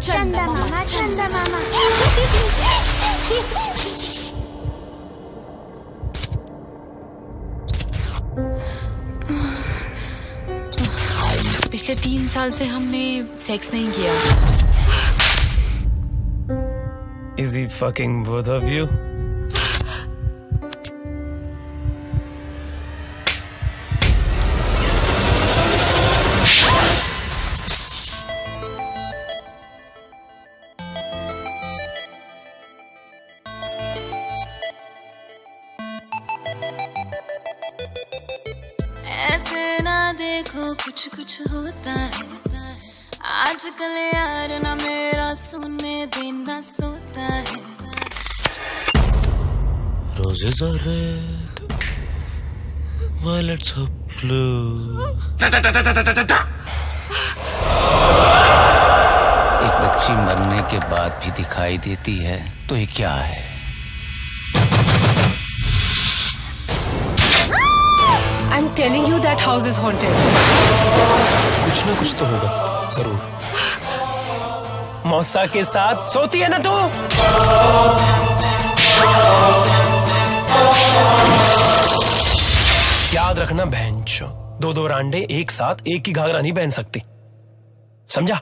चंदा मामा चंदा मामा पिछले तीन साल से हमने सेक्स नहीं किया। Is he fucking both of you? ऐसे ना देखो कुछ कुछ होता है। आजकल यार ना मेरा सुनने देना सोता है। Roses are red, violets are blue. एक बच्ची मरने के बाद भी दिखाई देती है तो ये क्या है? Telling you that house is haunted. कुछ ना कुछ तो होगा, ज़रूर। मौसा के साथ सोती है ना तू? याद रखना बहन दो दो रांडे एक साथ एक ही घाघरा नहीं पहन सकती। समझा?